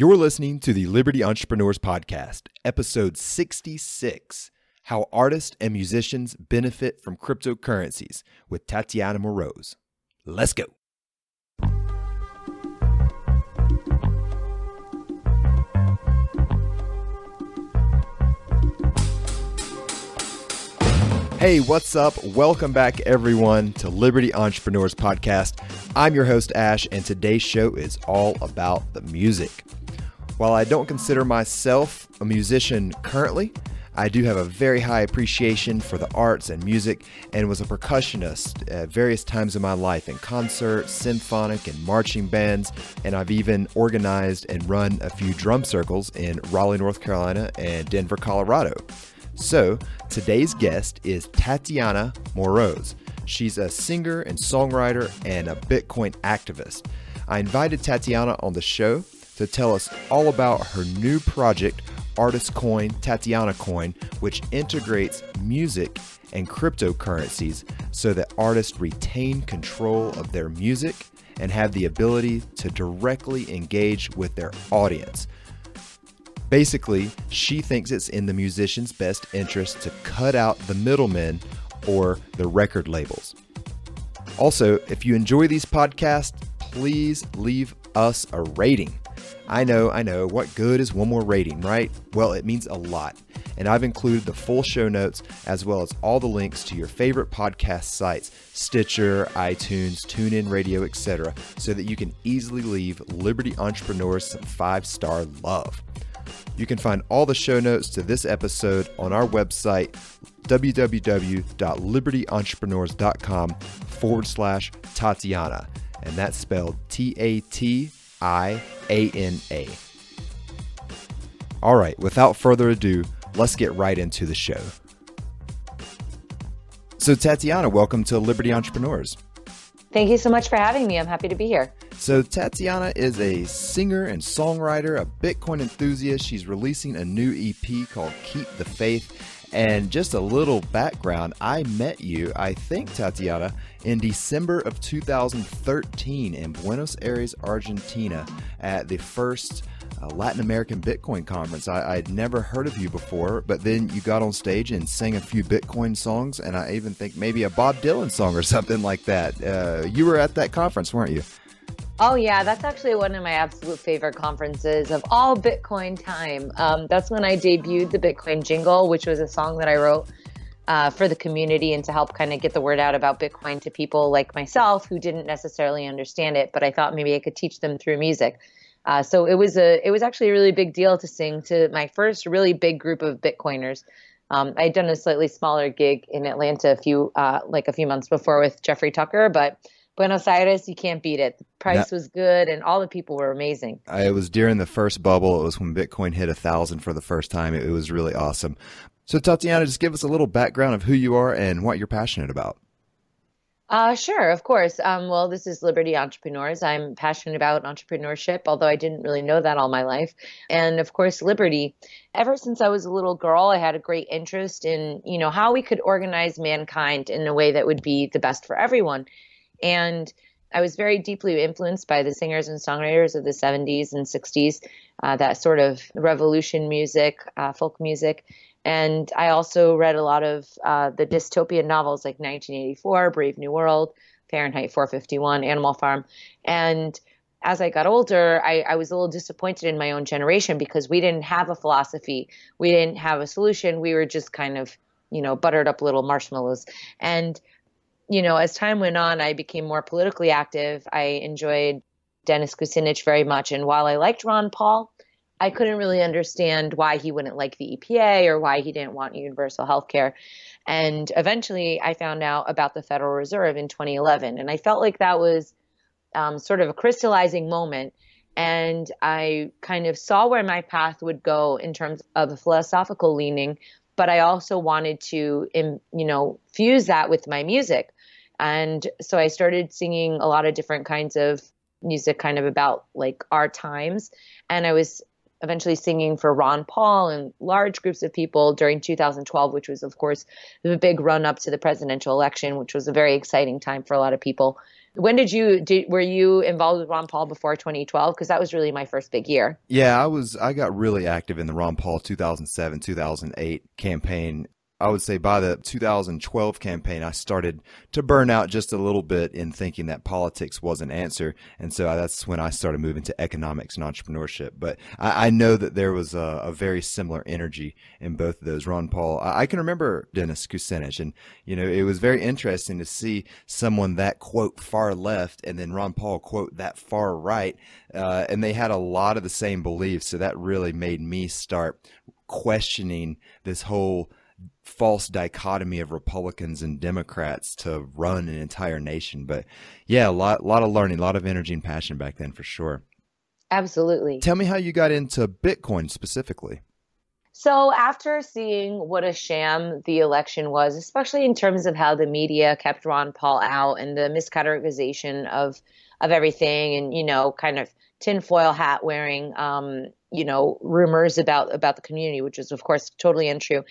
You're listening to the Liberty Entrepreneurs Podcast, episode 66 How Artists and Musicians Benefit from Cryptocurrencies with Tatiana Moroz. Let's go. Hey, what's up? Welcome back, everyone, to Liberty Entrepreneurs Podcast. I'm your host, Ash, and today's show is all about the music. While I don't consider myself a musician currently, I do have a very high appreciation for the arts and music and was a percussionist at various times in my life in concerts, symphonic, and marching bands. And I've even organized and run a few drum circles in Raleigh, North Carolina and Denver, Colorado. So, today's guest is Tatiana Moroz. She's a singer and songwriter and a Bitcoin activist. I invited Tatiana on the show to tell us all about her new project, Artist Coin Tatiana Coin, which integrates music and cryptocurrencies so that artists retain control of their music and have the ability to directly engage with their audience. Basically, she thinks it's in the musician's best interest to cut out the middlemen or the record labels. Also, if you enjoy these podcasts, please leave us a rating. I know, I know, what good is one more rating, right? Well, it means a lot. And I've included the full show notes as well as all the links to your favorite podcast sites Stitcher, iTunes, TuneIn Radio, etc., so that you can easily leave Liberty Entrepreneurs some five star love. You can find all the show notes to this episode on our website, www.libertyentrepreneurs.com forward slash Tatiana. And that's spelled T A T I A N A. All right, without further ado, let's get right into the show. So, Tatiana, welcome to Liberty Entrepreneurs. Thank you so much for having me. I'm happy to be here. So, Tatiana is a singer and songwriter, a Bitcoin enthusiast. She's releasing a new EP called Keep the Faith. And just a little background I met you, I think, Tatiana, in December of 2013 in Buenos Aires, Argentina, at the first uh, Latin American Bitcoin conference. I, would never heard of you before, but then you got on stage and sang a few Bitcoin songs, and I even think maybe a Bob Dylan song or something like that. Uh, you were at that conference, weren't you? Oh yeah, that's actually one of my absolute favorite conferences of all Bitcoin time. Um, that's when I debuted the Bitcoin Jingle, which was a song that I wrote uh, for the community and to help kind of get the word out about Bitcoin to people like myself who didn't necessarily understand it, but I thought maybe I could teach them through music. Uh, so it was a it was actually a really big deal to sing to my first really big group of Bitcoiners. Um, I'd done a slightly smaller gig in Atlanta a few uh, like a few months before with Jeffrey Tucker, but Buenos Aires, you can't beat it. The price was good, and all the people were amazing. It was during the first bubble. It was when Bitcoin hit a thousand for the first time. It, it was really awesome. So, Tatiana, just give us a little background of who you are and what you're passionate about. Uh, sure, of course. Um, well, this is Liberty Entrepreneurs. I'm passionate about entrepreneurship, although I didn't really know that all my life. And of course, Liberty. Ever since I was a little girl, I had a great interest in, you know, how we could organize mankind in a way that would be the best for everyone. And I was very deeply influenced by the singers and songwriters of the 70s and 60s, uh, that sort of revolution music, uh, folk music. And I also read a lot of uh, the dystopian novels like 1984, Brave New World, Fahrenheit 451, Animal Farm. And as I got older, I, I, was a little disappointed in my own generation because we didn't have a philosophy. We didn't have a solution. We were just kind of, you know, buttered up little marshmallows. And you know, as time went on, I became more politically active. I enjoyed Dennis Kucinich very much. And while I liked Ron Paul, I couldn't really understand why he wouldn't like the EPA or why he didn't want universal health care. And eventually I found out about the Federal Reserve in 2011. And I felt like that was um, sort of a crystallizing moment. And I kind of saw where my path would go in terms of a philosophical leaning, but I also wanted to, you know, fuse that with my music. And so I started singing a lot of different kinds of music, kind of about like our times. And I was eventually singing for Ron Paul and large groups of people during 2012, which was, of course, the big run up to the presidential election, which was a very exciting time for a lot of people. When did you did, were you involved with Ron Paul before 2012? Because that was really my first big year. Yeah, I was. I got really active in the Ron Paul 2007 2008 campaign I would say by the 2012 campaign, I started to burn out just a little bit in thinking that politics was an answer. And so that's when I started moving to economics and entrepreneurship. But I, I know that there was a, a, very similar energy in both of those. Ron Paul, I, I can remember Dennis Kucinich, and, you know, it was very interesting to see someone that quote far left and then Ron Paul quote that far right. Uh, and they had a lot of the same beliefs. So that really made me start questioning this whole false dichotomy of Republicans and Democrats to run an entire nation. But yeah, a lot, lot of learning, a lot of energy and passion back then for sure. Absolutely. Tell me how you got into Bitcoin specifically. So, after seeing what a sham the election was, especially in terms of how the media kept Ron Paul out and the miscategorization of of everything, and you know, kind of tinfoil hat wearing, um, you know, rumors about about the community, which is of course totally untrue.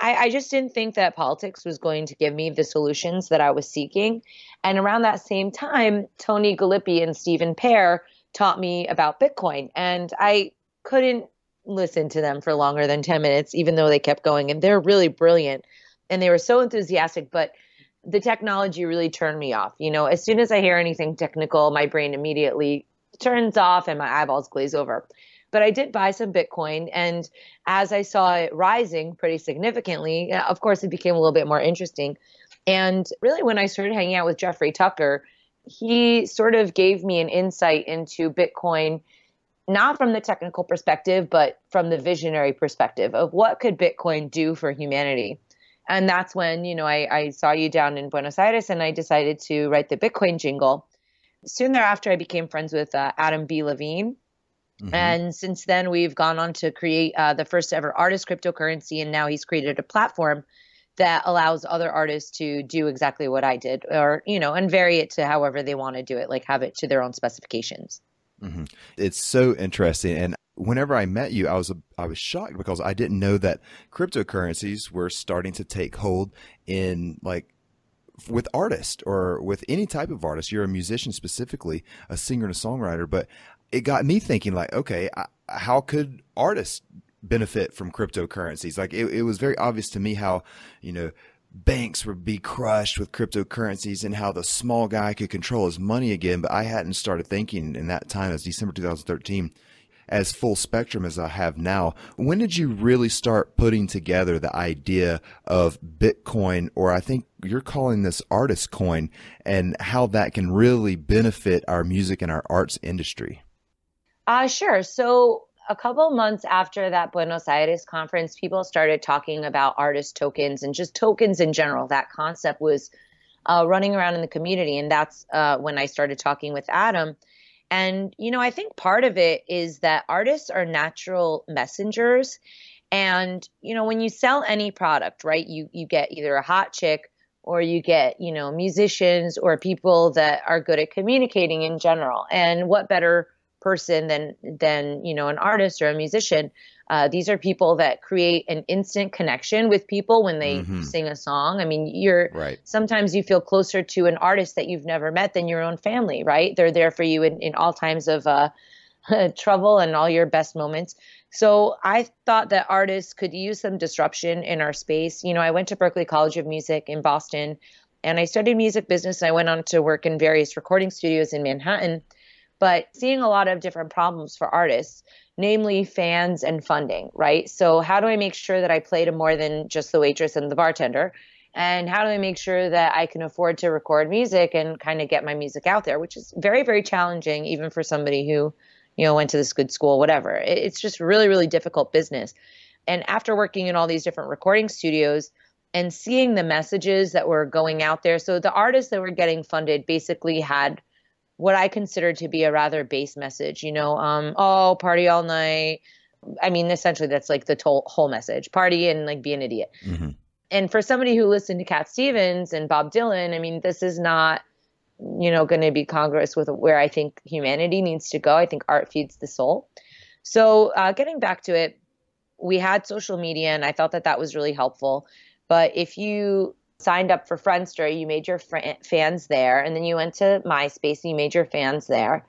I, I just didn't think that politics was going to give me the solutions that I was seeking. And around that same time, Tony Gallippi and Stephen Pair taught me about Bitcoin. And I couldn't listen to them for longer than 10 minutes, even though they kept going. And they're really brilliant. And they were so enthusiastic, but the technology really turned me off. You know, as soon as I hear anything technical, my brain immediately turns off and my eyeballs glaze over. But I did buy some Bitcoin. And as I saw it rising pretty significantly, of course, it became a little bit more interesting. And really, when I started hanging out with Jeffrey Tucker, he sort of gave me an insight into Bitcoin, not from the technical perspective, but from the visionary perspective of what could Bitcoin do for humanity. And that's when, you know, I, I saw you down in Buenos Aires and I decided to write the Bitcoin jingle. Soon thereafter, I became friends with uh, Adam B. Levine, Mm-hmm. And since then, we've gone on to create uh, the first ever artist cryptocurrency, and now he's created a platform that allows other artists to do exactly what I did, or you know, and vary it to however they want to do it, like have it to their own specifications. Mm-hmm. It's so interesting, and whenever I met you, I was I was shocked because I didn't know that cryptocurrencies were starting to take hold in like with artists or with any type of artist. You're a musician specifically, a singer and a songwriter, but it got me thinking like, okay, how could artists benefit from cryptocurrencies? Like it, it was very obvious to me how, you know, banks would be crushed with cryptocurrencies and how the small guy could control his money again. But I hadn't started thinking in that time as December 2013 as full spectrum as I have now. When did you really start putting together the idea of Bitcoin, or I think you're calling this artist coin, and how that can really benefit our music and our arts industry? Uh, sure. So a couple months after that Buenos Aires conference, people started talking about artist tokens and just tokens in general. That concept was uh, running around in the community. And that's uh, when I started talking with Adam. And, you know, I think part of it is that artists are natural messengers. And, you know, when you sell any product, right, you, you get either a hot chick or you get, you know, musicians or people that are good at communicating in general. And what better person than than you know an artist or a musician. Uh, these are people that create an instant connection with people when they mm-hmm. sing a song. I mean, you're right. sometimes you feel closer to an artist that you've never met than your own family, right? They're there for you in, in all times of uh, trouble and all your best moments. So I thought that artists could use some disruption in our space. You know, I went to Berklee College of Music in Boston and I studied music business. and I went on to work in various recording studios in Manhattan but seeing a lot of different problems for artists, namely fans and funding, right? So, how do I make sure that I play to more than just the waitress and the bartender? And how do I make sure that I can afford to record music and kind of get my music out there, which is very, very challenging, even for somebody who, you know, went to this good school, whatever. It's just really, really difficult business. And after working in all these different recording studios, and seeing the messages that were going out there. So the artists that were getting funded basically had what I consider to be a rather base message. You know, um, oh, party all night. I mean, essentially, that's like the to- whole message: party and like be an idiot. Mm-hmm. And for somebody who listened to Cat Stevens and Bob Dylan, I mean, this is not, you know, going to be congruous with where I think humanity needs to go. I think art feeds the soul. So, uh, getting back to it, we had social media, and I felt that that was really helpful. But if you signed up for Friendster, you made your fr- fans there, and then you went to MySpace and you made your fans there.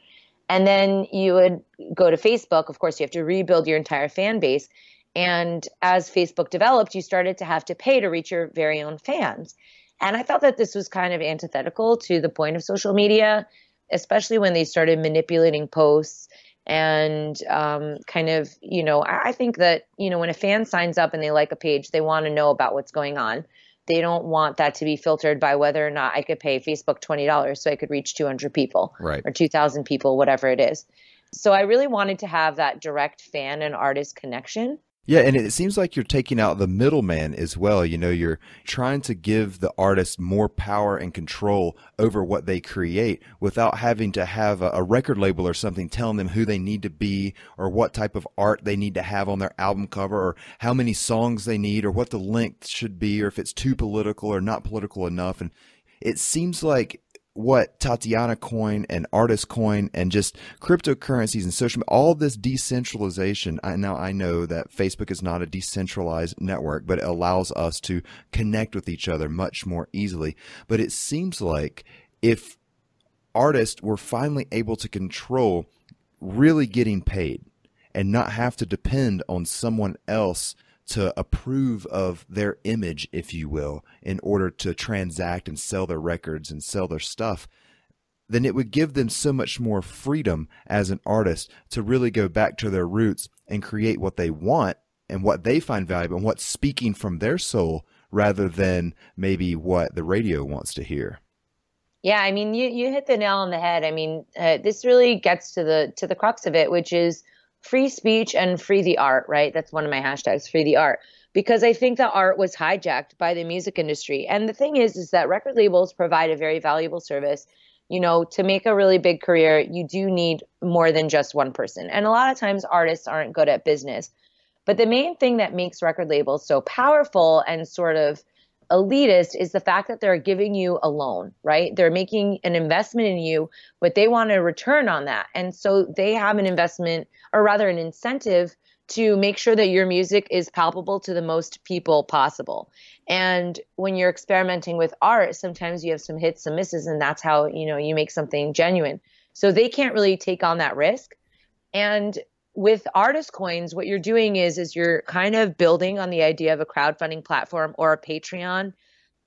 And then you would go to Facebook. Of course, you have to rebuild your entire fan base. And as Facebook developed, you started to have to pay to reach your very own fans. And I thought that this was kind of antithetical to the point of social media, especially when they started manipulating posts and um, kind of, you know, I think that, you know, when a fan signs up and they like a page, they want to know about what's going on. They don't want that to be filtered by whether or not I could pay Facebook $20 so I could reach 200 people right. or 2,000 people, whatever it is. So I really wanted to have that direct fan and artist connection. Yeah, and it seems like you're taking out the middleman as well. You know, you're trying to give the artist more power and control over what they create without having to have a, record label or something telling them who they need to be or what type of art they need to have on their album cover or how many songs they need or what the length should be or if it's too political or not political enough. And it seems like what Tatiana coin and artist coin and just cryptocurrencies and social all this decentralization. I now I know that Facebook is not a decentralized network, but it allows us to connect with each other much more easily. But it seems like if artists were finally able to control really getting paid and not have to depend on someone else to approve of their image, if you will, in order to transact and sell their records and sell their stuff, then it would give them so much more freedom as an artist to really go back to their roots and create what they want and what they find valuable and what's speaking from their soul rather than maybe what the radio wants to hear. Yeah, I mean, you you hit the nail on the head. I mean, uh, this really gets to the to the crux of it, which is free speech and free the art, right? That's one of my hashtags, free the art. Because I think the art was hijacked by the music industry. And the thing is, is that record labels provide a very valuable service. You know, to make a really big career, you do need more than just one person. And a lot of times artists aren't good at business. But the main thing that makes record labels so powerful and sort of elitist is the fact that they're giving you a loan, right? They're making an investment in you, but they want a return on that. And so they have an investment, or rather, an incentive to make sure that your music is palpable to the most people possible. And when you're experimenting with art, sometimes you have some hits, some misses, and that's how, you know, you make something genuine. So they can't really take on that risk. And with artist coins what you're doing is is you're kind of building on the idea of a crowdfunding platform or a patreon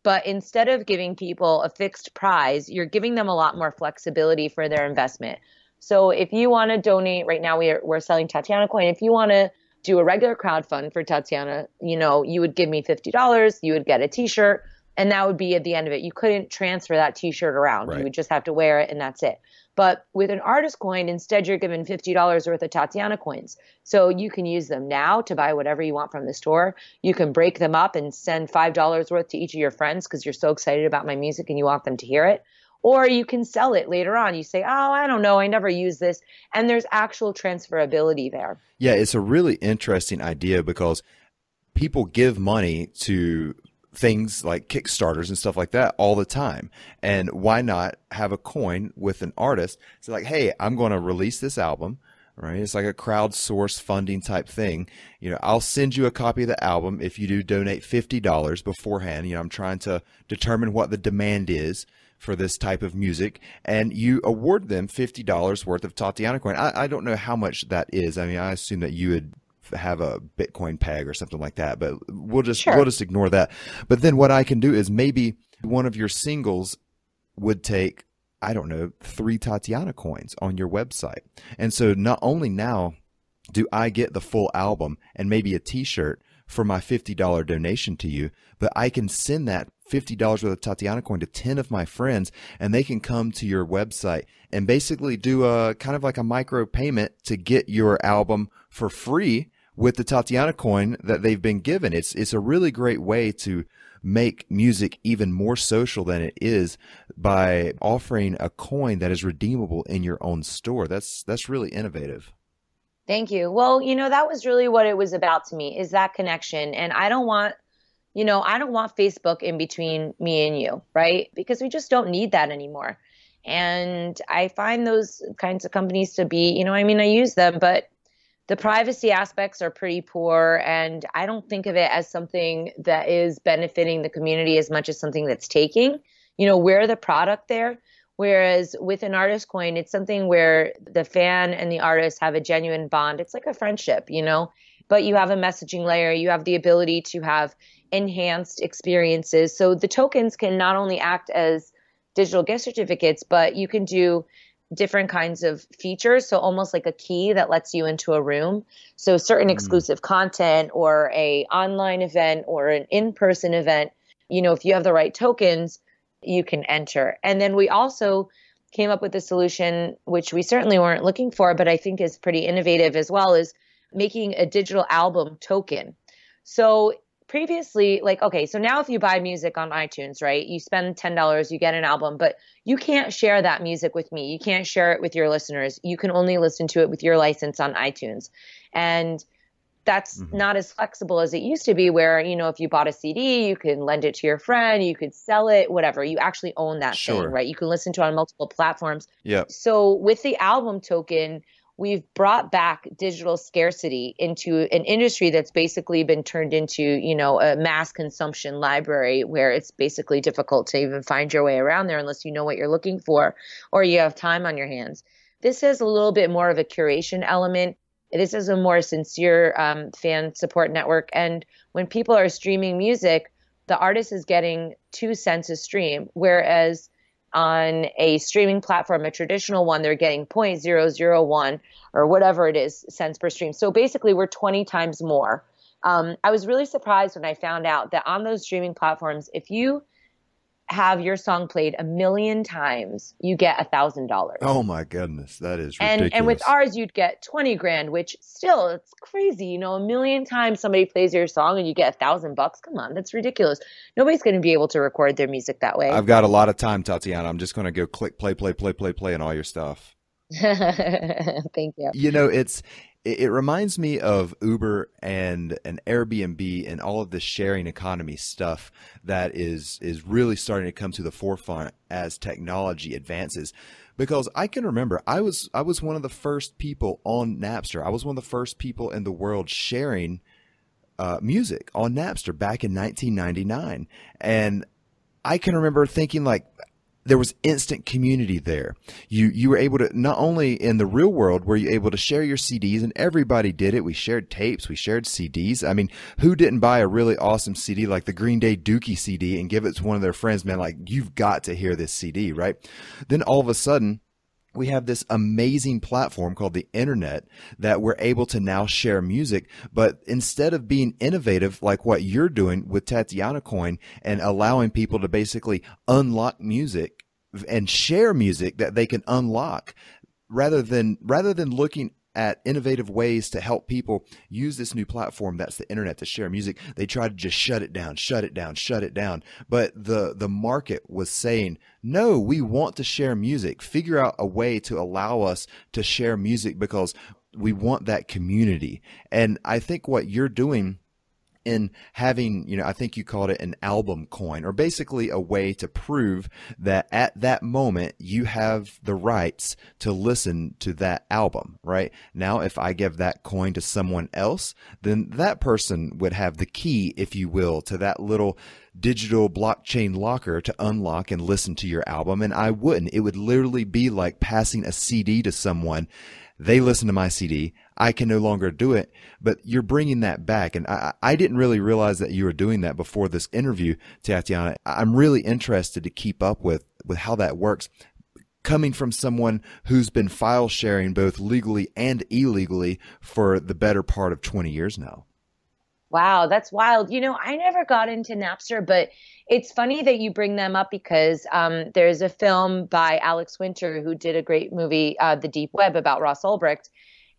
but instead of giving people a fixed prize you're giving them a lot more flexibility for their investment. So if you want to donate right now we're, we're selling tatiana coin. If you want to do a regular crowdfund for tatiana you know you would give me $50 you would get a t-shirt and that would be at the end of it. You couldn't transfer that t-shirt around. Right. you would just have to wear it and that's it but with an artist coin, instead you're given $50 worth of Tatiana coins. So you can use them now to buy whatever you want from the store. You can break them up and send $5 worth to each of your friends because you're so excited about my music and you want them to hear it. Or you can sell it later on. You say, oh, I don't know, I never use this. And there's actual transferability there. Yeah, it's a really interesting idea because people give money to things like Kickstarters and stuff like that all the time. And why not have a coin with an artist? So like, hey, I'm going to release this album. Right. It's like a crowdsource funding type thing. You know, I'll send you a copy of the album if you do donate $50 beforehand. You know, I'm trying to determine what the demand is for this type of music and you award them $50 worth of Tatiana coin. I, I don't know how much that is. I mean, I assume that you would have a Bitcoin peg or something like that. But we'll just sure. we'll just ignore that. But then what I can do is maybe one of your singles would take I don't know three Tatiana coins on your website, and so not only now do I get the full album and maybe a T-shirt for my fifty dollar donation to you, but I can send that $50 worth of Tatiana coin to 10 of my friends and they can come to your website and basically do a kind of like a micro payment to get your album for free with the Tatiana coin that they've been given. It's it's a really great way to make music even more social than it is by offering a coin that is redeemable in your own store. That's that's really innovative. Thank you. Well, you know, that was really what it was about to me is that connection. And I don't want, you know, I don't want Facebook in between me and you, right? Because we just don't need that anymore. And I find those kinds of companies to be, you know, I mean, I use them, but the privacy aspects are pretty poor and i don't think of it as something that is benefiting the community as much as something that's taking. You know we're the product there. Whereas with an artist coin it's something where the fan and the artist have a genuine bond. It's like a friendship you know? But you have a messaging layer. You have the ability to have enhanced experiences. So the tokens can not only act as digital gift certificates but you can do different kinds of features. So almost like a key that lets you into a room. So certain mm. exclusive content or a online event or an in-person event you know if you have the right tokens you can enter. And then we also came up with a solution which we certainly weren't looking for but i think is pretty innovative as well is making a digital album token. So previously like okay so now if you buy music on itunes right you spend $10 you get an album but you can't share that music with me. You can't share it with your listeners. You can only listen to it with your license on itunes. And that's mm-hmm. not as flexible as it used to be where you know if you bought a cd you can lend it to your friend you could sell it whatever. You actually own that sure. thing right? You can listen to it on multiple platforms. Yeah so with the album token we've brought back digital scarcity into an industry that's basically been turned into, you know, a mass consumption library where it's basically difficult to even find your way around there unless you know what you're looking for or you have time on your hands. This has a little bit more of a curation element. This is a more sincere um, fan support network. And when people are streaming music, the artist is getting two cents a stream, whereas on a streaming platform, a traditional one, they're getting 0.001 or whatever it is cents per stream. So basically, we're 20 times more. Um, I was really surprised when I found out that on those streaming platforms, if you have your song played a million times, you get a thousand dollars. Oh my goodness, that is ridiculous. And and with ours, you'd get twenty grand, which still it's crazy. You know, a million times somebody plays your song and you get a thousand bucks. Come on, that's ridiculous. Nobody's going to be able to record their music that way. I've got a lot of time, Tatiana. I'm just going to go click play, play, play, play, play, and all your stuff. Thank you. You know, it's it, it reminds me of Uber and an Airbnb and all of the sharing economy stuff that is is really starting to come to the forefront as technology advances because I can remember I was I was one of the first people on Napster. I was one of the first people in the world sharing uh, music on Napster back in 1999, and I can remember thinking like there was instant community there. You you were able to not only in the real world were you able to share your CDs and everybody did it. We shared tapes, we shared CDs. I mean, who didn't buy a really awesome CD like the Green Day Dookie CD and give it to one of their friends, man, like you've got to hear this CD, right? Then all of a sudden we have this amazing platform called the internet that we're able to now share music. But instead of being innovative like what you're doing with Tatiana Coin and allowing people to basically unlock music and share music that they can unlock, rather than rather than looking at innovative ways to help people use this new platform that's the internet to share music. They tried to just shut it down shut it down shut it down. But the the market was saying no we want to share music. Figure out a way to allow us to share music because we want that community. And i think what you're doing in having, you know, I think you called it an album coin, or basically a way to prove that at that moment you have the rights to listen to that album, right? Now, if I give that coin to someone else, then that person would have the key, if you will, to that little digital blockchain locker to unlock and listen to your album. And I wouldn't. It would literally be like passing a CD to someone they listen to my CD. I can no longer do it, but you're bringing that back. And I, I didn't really realize that you were doing that before this interview, Tatiana. I'm really interested to keep up with, with how that works coming from someone who's been file sharing both legally and illegally for the better part of 20 years now. Wow, that's wild. You know, I never got into Napster, but it's funny that you bring them up because um, there's a film by Alex Winter who did a great movie, uh, The Deep Web, about Ross Ulbricht.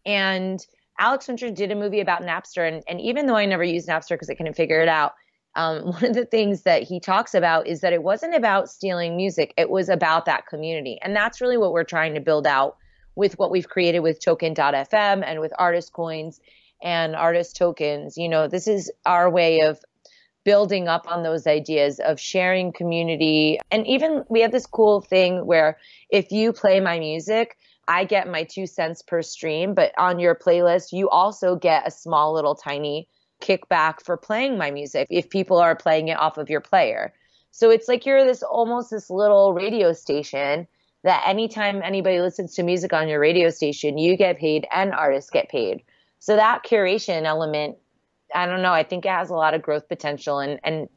And Alex Winter did a movie about Napster. And, and even though I never used Napster because I couldn't figure it out, um, one of the things that he talks about is that it wasn't about stealing music, it was about that community. And that's really what we're trying to build out with what we've created with token.fm and with artist coins and artist tokens. You know, this is our way of building up on those ideas of sharing community. And even we have this cool thing where if you play my music, I get my two cents per stream, but on your playlist, you also get a small little tiny kickback for playing my music if people are playing it off of your player. So it's like you're this almost this little radio station that anytime anybody listens to music on your radio station, you get paid and artists get paid. So that curation element, I don't know, I think it has a lot of growth potential and and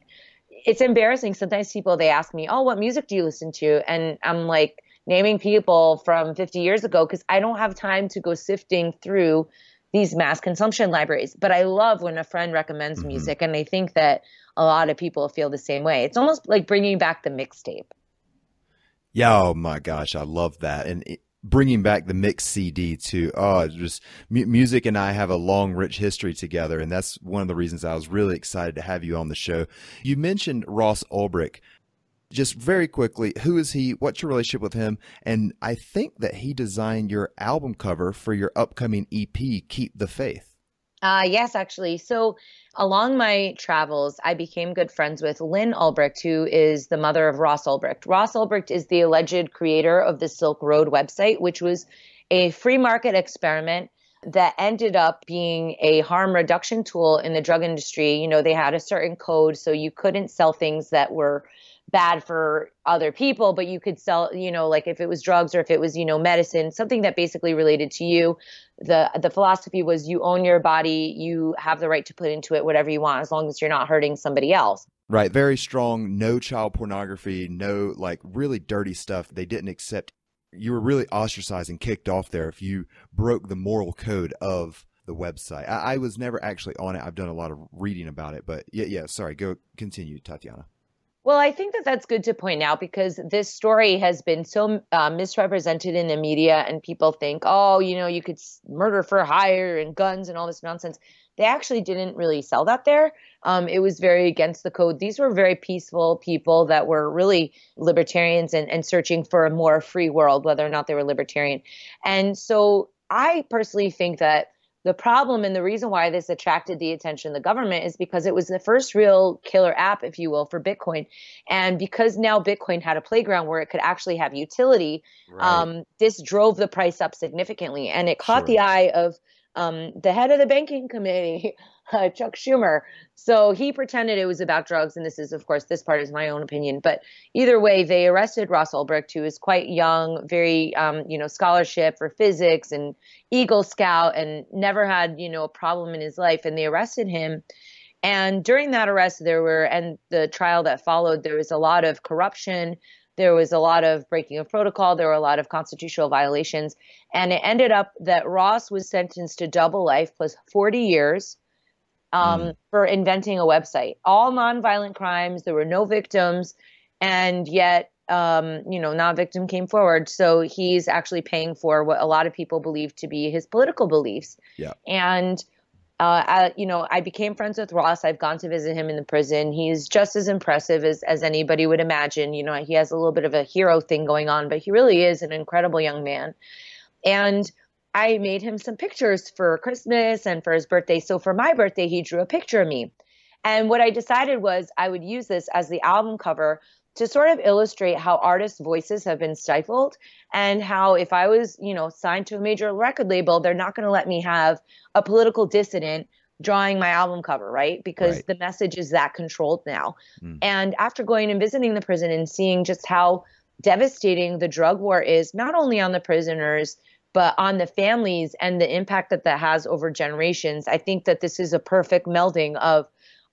it's embarrassing. Sometimes people they ask me, "Oh, what music do you listen to?" and I'm like naming people from 50 years ago because I don't have time to go sifting through these mass consumption libraries. But I love when a friend recommends mm-hmm. music, and I think that a lot of people feel the same way. It's almost like bringing back the mixtape. Yeah, oh my gosh, I love that. And it, bringing back the mix CD too. Oh, just m- music and I have a long, rich history together. And that's one of the reasons I was really excited to have you on the show. You mentioned Ross Ulbricht. Just very quickly, who is he? What's your relationship with him? And I think that he designed your album cover for your upcoming EP, Keep the Faith. Uh, yes, actually. So along my travels, I became good friends with Lynn Ulbricht, who is the mother of Ross Ulbricht. Ross Ulbricht is the alleged creator of the Silk Road website, which was a free market experiment that ended up being a harm reduction tool in the drug industry. You know, they had a certain code, so you couldn't sell things that were bad for other people, but you could sell, you know, like if it was drugs or if it was, you know, medicine, something that basically related to you. The the philosophy was you own your body, you have the right to put into it whatever you want as long as you're not hurting somebody else. Right, very strong, no child pornography, no like really dirty stuff. They didn't accept you were really ostracized and kicked off there if you broke the moral code of the website. I, I was never actually on it. I've done a lot of reading about it, but yeah, yeah. Sorry, go continue, Tatiana. Well, I think that that's good to point out because this story has been so uh, misrepresented in the media, and people think, oh, you know, you could murder for hire and guns and all this nonsense. They actually didn't really sell that there. Um, it was very against the code. These were very peaceful people that were really libertarians and, and searching for a more free world, whether or not they were libertarian. And so I personally think that the problem and the reason why this attracted the attention of the government is because it was the first real killer app, if you will, for Bitcoin. And because now Bitcoin had a playground where it could actually have utility, right. um, this drove the price up significantly. And it caught sure. the eye of um, the head of the banking committee, uh, Chuck Schumer. So he pretended it was about drugs, and this is, of course, this part is my own opinion. But either way, they arrested Ross Ulbricht, who is quite young, very, um, you know, scholarship for physics and Eagle Scout, and never had, you know, a problem in his life. And they arrested him. And during that arrest, there were, and the trial that followed, there was a lot of corruption. There was a lot of breaking of protocol. There were a lot of constitutional violations. And it ended up that Ross was sentenced to double life plus 40 years um, mm. for inventing a website. All nonviolent crimes. There were no victims, and yet, um, you know, not victim came forward. So he's actually paying for what a lot of people believe to be his political beliefs. Yeah. And uh, I, you know, I became friends with Ross. I've gone to visit him in the prison. He's just as impressive as, as anybody would imagine. You know, he has a little bit of a hero thing going on, but he really is an incredible young man. And I made him some pictures for Christmas and for his birthday. So for my birthday, he drew a picture of me. And what I decided was I would use this as the album cover to sort of illustrate how artists' voices have been stifled and how if I was, you know, signed to a major record label, they're not going to let me have a political dissident drawing my album cover, right? Because right. the message is that controlled now. Mm. And after going and visiting the prison and seeing just how devastating the drug war is, not only on the prisoners, but on the families and the impact that that has over generations, I think that this is a perfect melding of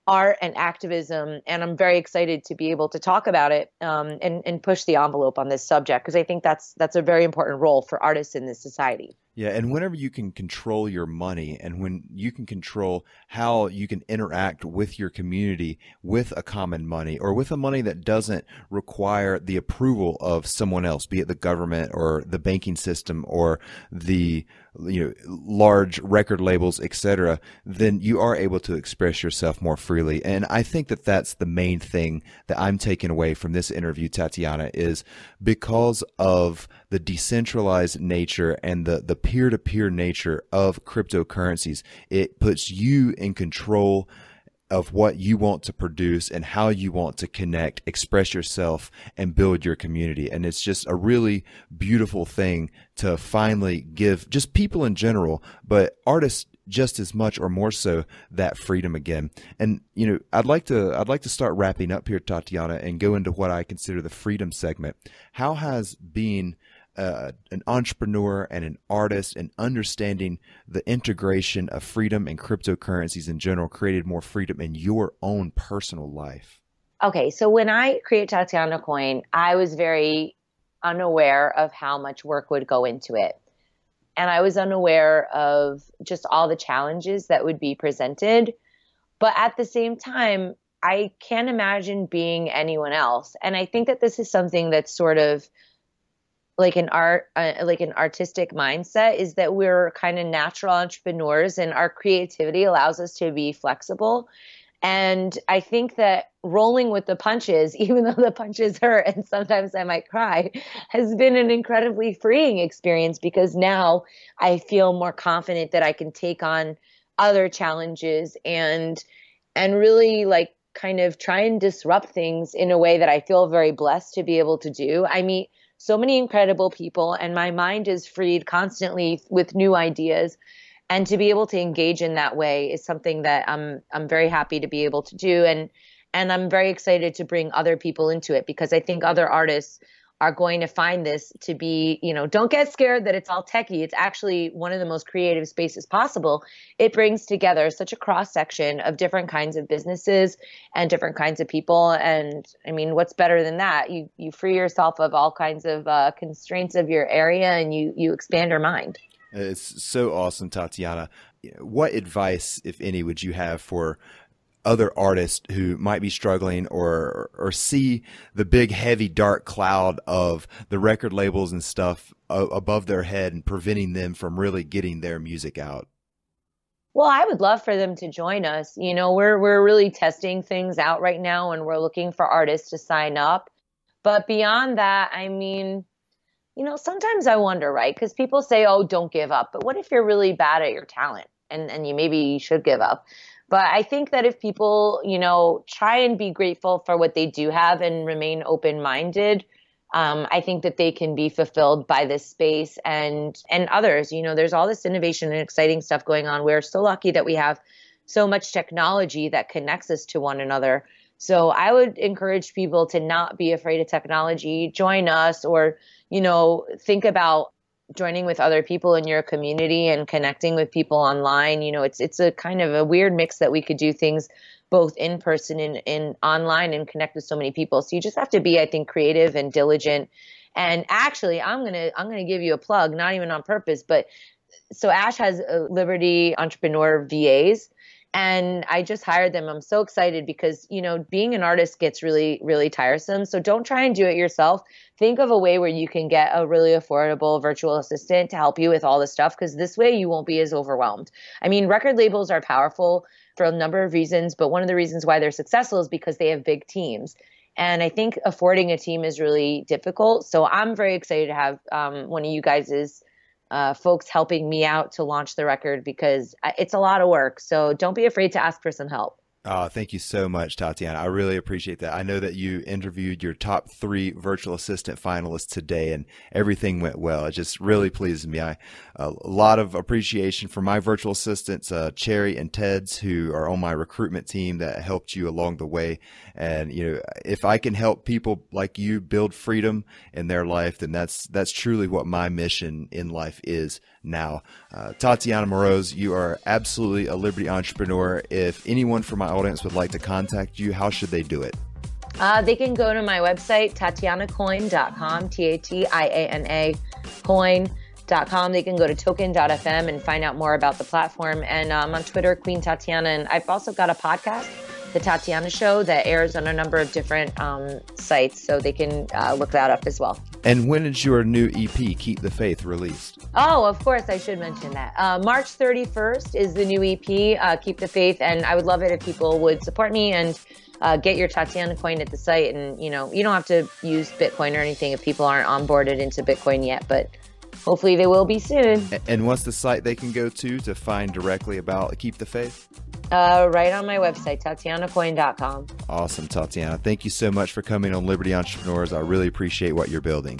art and activism. And I'm very excited to be able to talk about it um, and, and push the envelope on this subject because I think that's that's a very important role for artists in this society. Yeah, and whenever you can control your money and when you can control how you can interact with your community with a common money or with a money that doesn't require the approval of someone else, be it the government or the banking system or the you know large record labels etc then you are able to express yourself more freely. And i think that that's the main thing that i'm taking away from this interview tatiana is because of the decentralized nature and the the peer-to-peer nature of cryptocurrencies it puts you in control of what you want to produce and how you want to connect, express yourself, and build your community. And it's just a really beautiful thing to finally give just people in general, but artists just as much or more so that freedom again. And you know, I'd like to I'd like to start wrapping up here, Tatiana, and go into what I consider the freedom segment. How has being uh, an entrepreneur and an artist and understanding the integration of freedom and cryptocurrencies in general created more freedom in your own personal life? Okay, so when I created Tatiana Coin, I was very unaware of how much work would go into it. And I was unaware of just all the challenges that would be presented. But at the same time, I can't imagine being anyone else. And I think that this is something that's sort of like an art uh, like an artistic mindset is that we're kind of natural entrepreneurs and our creativity allows us to be flexible. And i think that rolling with the punches even though the punches hurt and sometimes i might cry has been an incredibly freeing experience because now i feel more confident that i can take on other challenges and and really like kind of try and disrupt things in a way that i feel very blessed to be able to do. I meet so many incredible people and my mind is freed constantly with new ideas. And to be able to engage in that way is something that I'm I'm very happy to be able to do. And and I'm very excited to bring other people into it because I think other artists are going to find this to be, you know, don't get scared that it's all techie. It's actually one of the most creative spaces possible. It brings together such a cross section of different kinds of businesses and different kinds of people. And I mean, what's better than that? You you free yourself of all kinds of uh, constraints of your area, and you you expand your mind. It's so awesome, Tatiana. What advice, if any, would you have for other artists who might be struggling or or see the big heavy dark cloud of the record labels and stuff above their head and preventing them from really getting their music out. Well i would love for them to join us. You know we're we're really testing things out right now and we're looking for artists to sign up. But beyond that i mean you know sometimes i wonder right? Because people say oh don't give up. But what if you're really bad at your talent and and you maybe should give up but I think that if people, you know, try and be grateful for what they do have and remain open minded, um, I think that they can be fulfilled by this space and and others. You know, there's all this innovation and exciting stuff going on. We're so lucky that we have so much technology that connects us to one another. So I would encourage people to not be afraid of technology, join us, or you know, think about joining with other people in your community and connecting with people online you know it's it's a kind of a weird mix that we could do things both in person and, and online and connect with so many people. So you just have to be i think creative and diligent. And actually i'm gonna i'm gonna give you a plug not even on purpose but so ash has uh, liberty entrepreneur vas and I just hired them. I'm so excited because, you know, being an artist gets really, really tiresome. So don't try and do it yourself. Think of a way where you can get a really affordable virtual assistant to help you with all the stuff because this way you won't be as overwhelmed. I mean, record labels are powerful for a number of reasons, but one of the reasons why they're successful is because they have big teams. And I think affording a team is really difficult. So I'm very excited to have um, one of you guys uh, folks helping me out to launch the record because it's a lot of work. So don't be afraid to ask for some help. Oh, thank you so much, Tatiana. I really appreciate that. I know that you interviewed your top three virtual assistant finalists today, and everything went well. It just really pleases me. I a lot of appreciation for my virtual assistants, uh, Cherry and Ted's, who are on my recruitment team that helped you along the way. And you know, if I can help people like you build freedom in their life, then that's that's truly what my mission in life is now. Uh, Tatiana Moroz, you are absolutely a Liberty entrepreneur. If anyone from my audience would like to contact you, how should they do it? Uh, they can go to my website, tatianacoin.com, T A T I A N A coin.com. They can go to token.fm and find out more about the platform. And I'm um, on Twitter, Queen Tatiana. And I've also got a podcast the Tatiana Show that airs on a number of different um, sites, so they can uh, look that up as well. And when is your new EP, Keep the Faith, released? Oh, of course, I should mention that. Uh, March 31st is the new EP, uh, Keep the Faith, and I would love it if people would support me and uh, get your Tatiana coin at the site. And you know, you don't have to use Bitcoin or anything if people aren't onboarded into Bitcoin yet, but hopefully they will be soon. And what's the site they can go to to find directly about Keep the Faith? Uh, right on my website, tatianacoin.com. Awesome, Tatiana. Thank you so much for coming on Liberty Entrepreneurs. I really appreciate what you're building.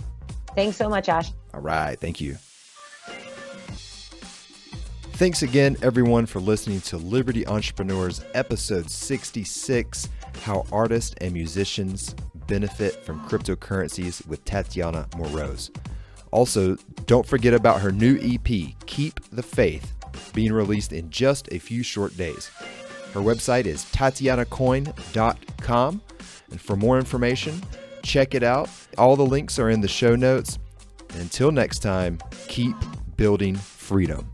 Thanks so much, Ash. All right. Thank you. Thanks again, everyone, for listening to Liberty Entrepreneurs, episode 66 How Artists and Musicians Benefit from Cryptocurrencies with Tatiana Moroz. Also, don't forget about her new EP, Keep the Faith, being released in just a few short days. Her website is tatianacoin.com. And for more information, check it out. All the links are in the show notes. Until next time, keep building freedom.